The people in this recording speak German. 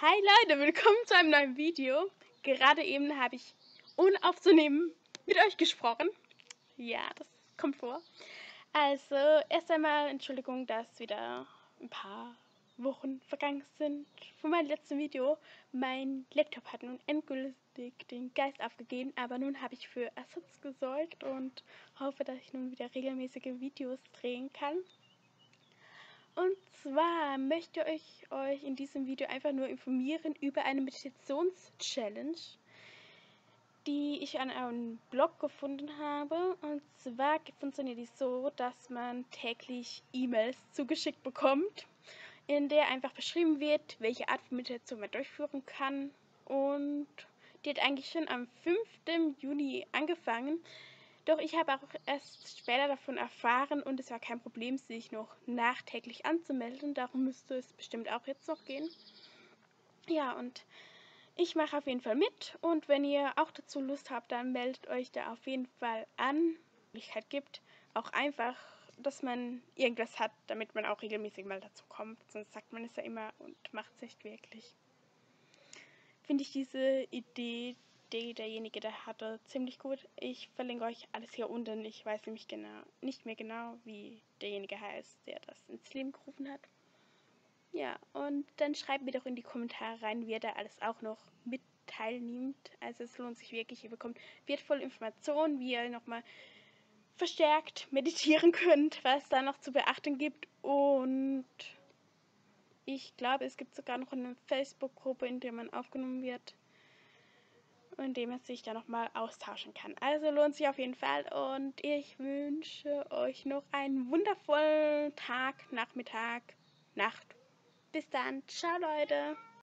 Hi Leute, willkommen zu einem neuen Video. Gerade eben habe ich ohne aufzunehmen mit euch gesprochen. Ja, das kommt vor. Also, erst einmal Entschuldigung, dass wieder ein paar Wochen vergangen sind von meinem letzten Video. Mein Laptop hat nun endgültig den Geist aufgegeben, aber nun habe ich für Ersatz gesorgt und hoffe, dass ich nun wieder regelmäßige Videos drehen kann. Und zwar möchte ich euch in diesem Video einfach nur informieren über eine Meditations-Challenge, die ich an einem Blog gefunden habe. Und zwar funktioniert die so, dass man täglich E-Mails zugeschickt bekommt, in der einfach beschrieben wird, welche Art von Meditation man durchführen kann. Und die hat eigentlich schon am 5. Juni angefangen. Doch ich habe auch erst später davon erfahren und es war kein Problem, sich noch nachträglich anzumelden. Darum müsste es bestimmt auch jetzt noch gehen. Ja, und ich mache auf jeden Fall mit und wenn ihr auch dazu Lust habt, dann meldet euch da auf jeden Fall an. Möglichkeit gibt auch einfach, dass man irgendwas hat, damit man auch regelmäßig mal dazu kommt. Sonst sagt man es ja immer und macht es nicht wirklich. Finde ich diese Idee die derjenige der hatte, ziemlich gut. Ich verlinke euch alles hier unten. Ich weiß nämlich genau, nicht mehr genau, wie derjenige heißt, der das ins Leben gerufen hat. Ja, und dann schreibt mir doch in die Kommentare rein, wie ihr da alles auch noch mit teilnimmt. Also es lohnt sich wirklich. Ihr bekommt wertvolle Informationen, wie ihr nochmal verstärkt meditieren könnt, was da noch zu beachten gibt. Und ich glaube, es gibt sogar noch eine Facebook-Gruppe, in der man aufgenommen wird in dem man sich da nochmal austauschen kann. Also lohnt sich auf jeden Fall und ich wünsche euch noch einen wundervollen Tag, Nachmittag, Nacht. Bis dann. Ciao, Leute.